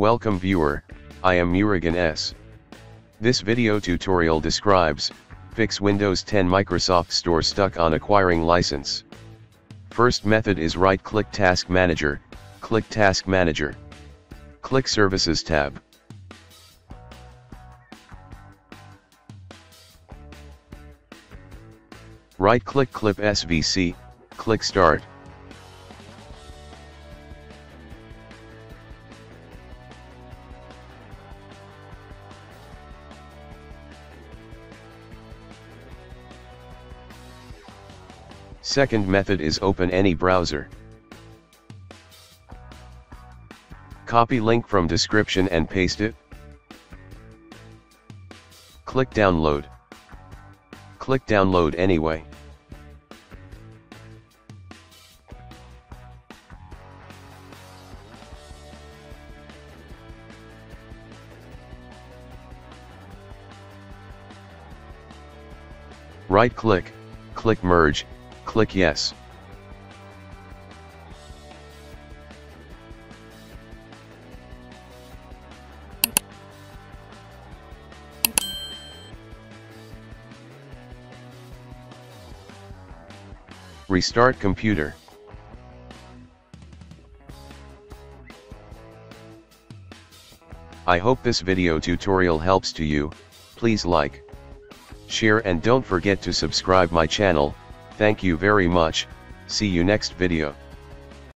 Welcome viewer, I am Murugan S. This video tutorial describes, fix Windows 10 Microsoft Store stuck on acquiring license. First method is right click Task Manager, click Task Manager. Click Services tab. Right click Clip SVC, click Start. Second method is open any browser. Copy link from description and paste it. Click download. Click download anyway. Right click, click merge, click yes. Restart computer. I hope this video tutorial helps to you, please like, share and don't forget to subscribe my channel, thank you very much, see you next video.